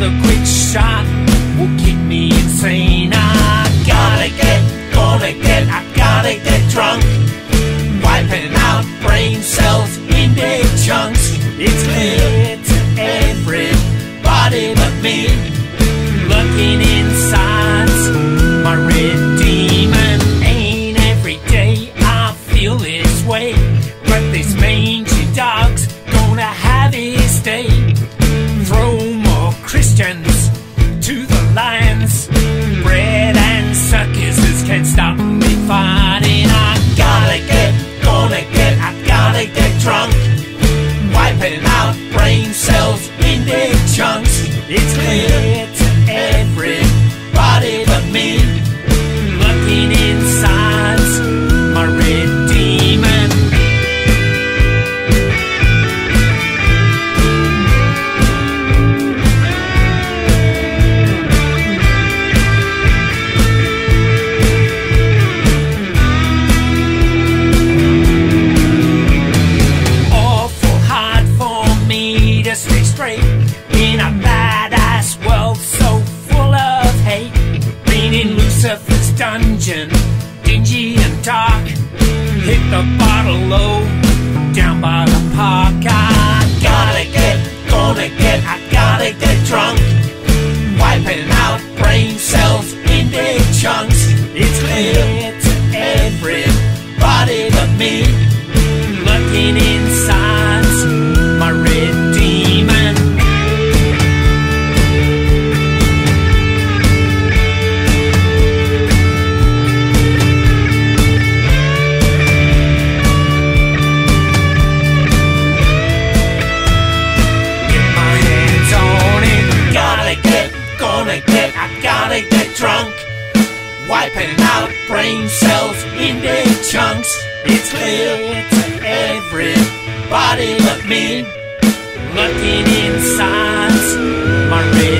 Another quick shot will keep me insane. I gotta get, gonna get, I gotta get drunk. Wiping out brain cells in their chunks. It's clear to everybody but me. Looking inside my red demon. Ain't every day I feel this way. But this mangy dog's gonna have his day. Wiping out brain cells in their chunks. It's clear Hit the bottle low, down by the park. I said, I gotta get drunk. Wiping out brain cells in their chunks. It's clear to everybody but me. Looking inside my brain.